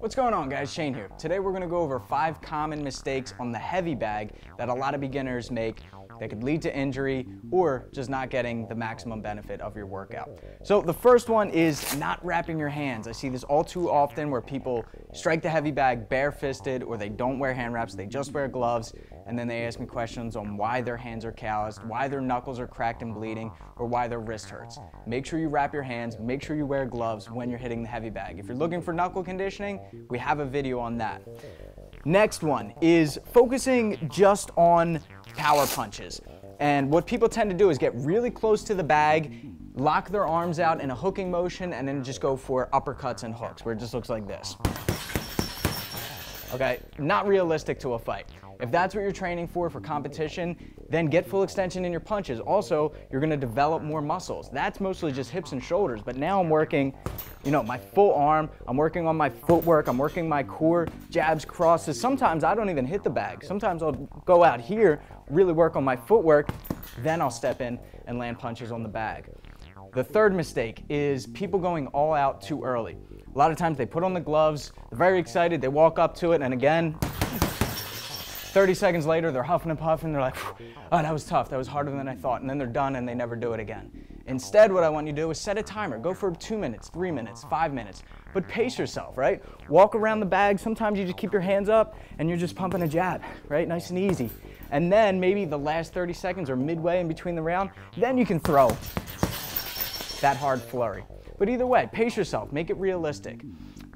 What's going on guys, Shane here. Today we're gonna go over five common mistakes on the heavy bag that a lot of beginners make that could lead to injury or just not getting the maximum benefit of your workout. So the first one is not wrapping your hands. I see this all too often where people strike the heavy bag bare-fisted or they don't wear hand wraps, they just wear gloves, and then they ask me questions on why their hands are calloused, why their knuckles are cracked and bleeding, or why their wrist hurts. Make sure you wrap your hands, make sure you wear gloves when you're hitting the heavy bag. If you're looking for knuckle conditioning, we have a video on that. Next one is focusing just on power punches. And what people tend to do is get really close to the bag, lock their arms out in a hooking motion, and then just go for uppercuts and hooks, where it just looks like this. Okay, not realistic to a fight. If that's what you're training for for competition, then get full extension in your punches. Also, you're gonna develop more muscles. That's mostly just hips and shoulders, but now I'm working, you know, my full arm, I'm working on my footwork, I'm working my core, jabs, crosses. Sometimes I don't even hit the bag. Sometimes I'll go out here, really work on my footwork, then I'll step in and land punches on the bag. The third mistake is people going all out too early. A lot of times they put on the gloves, they're very excited, they walk up to it, and again, 30 seconds later, they're huffing and puffing. They're like, oh, that was tough. That was harder than I thought. And then they're done and they never do it again. Instead, what I want you to do is set a timer. Go for two minutes, three minutes, five minutes. But pace yourself, right? Walk around the bag. Sometimes you just keep your hands up and you're just pumping a jab, right? Nice and easy. And then maybe the last 30 seconds or midway in between the round, then you can throw that hard flurry. But either way, pace yourself, make it realistic.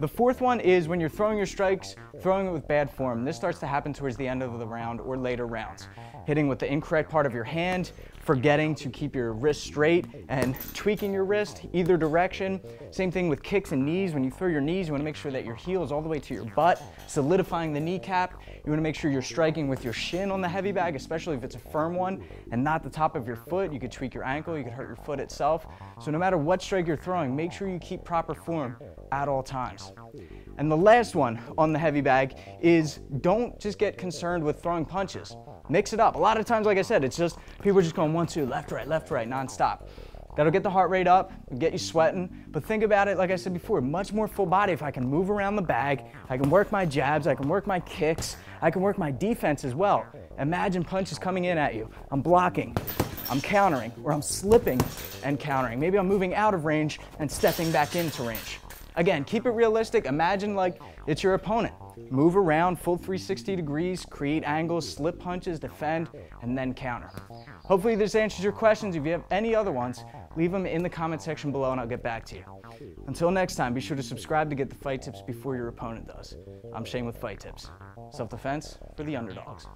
The fourth one is when you're throwing your strikes, throwing it with bad form. This starts to happen towards the end of the round or later rounds. Hitting with the incorrect part of your hand, forgetting to keep your wrist straight and tweaking your wrist either direction. Same thing with kicks and knees. When you throw your knees, you wanna make sure that your heel is all the way to your butt, solidifying the kneecap. You wanna make sure you're striking with your shin on the heavy bag, especially if it's a firm one and not the top of your foot. You could tweak your ankle, you could hurt your foot itself. So no matter what strike you're throwing, make sure you keep proper form at all times. And the last one on the heavy bag is don't just get concerned with throwing punches. Mix it up. A lot of times, like I said, it's just people are just going one, two, left, right, left, right, nonstop. That'll get the heart rate up, get you sweating. But think about it, like I said before, much more full body. If I can move around the bag, I can work my jabs, I can work my kicks, I can work my defense as well. Imagine punches coming in at you. I'm blocking, I'm countering, or I'm slipping and countering. Maybe I'm moving out of range and stepping back into range. Again, keep it realistic. Imagine like it's your opponent. Move around full 360 degrees, create angles, slip punches, defend, and then counter. Hopefully this answers your questions. If you have any other ones, leave them in the comment section below and I'll get back to you. Until next time, be sure to subscribe to get the fight tips before your opponent does. I'm Shane with Fight Tips. Self-defense for the underdogs.